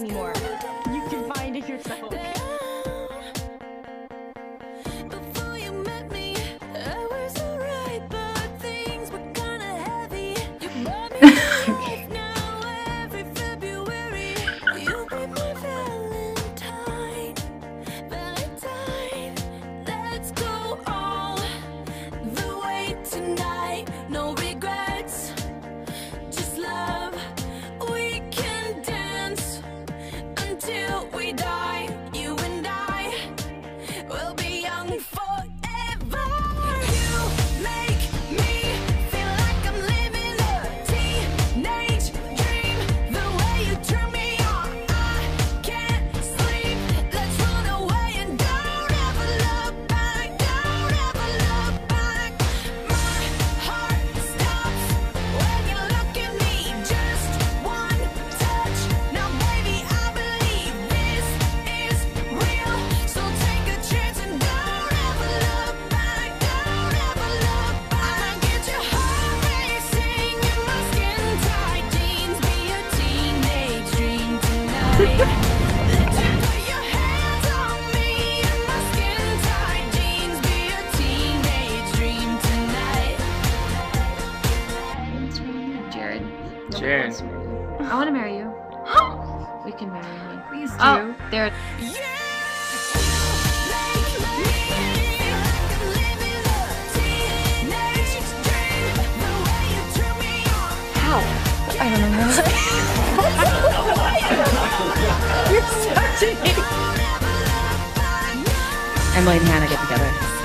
anymore. Jared. Jared. I want to marry you. we can marry me. Please oh, do. Oh, there. How? I don't know. Emily and Hannah get together.